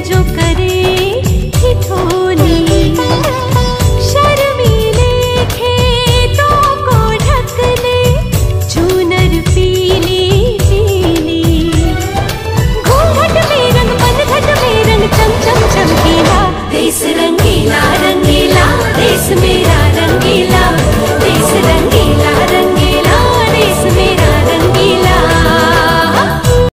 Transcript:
जो कर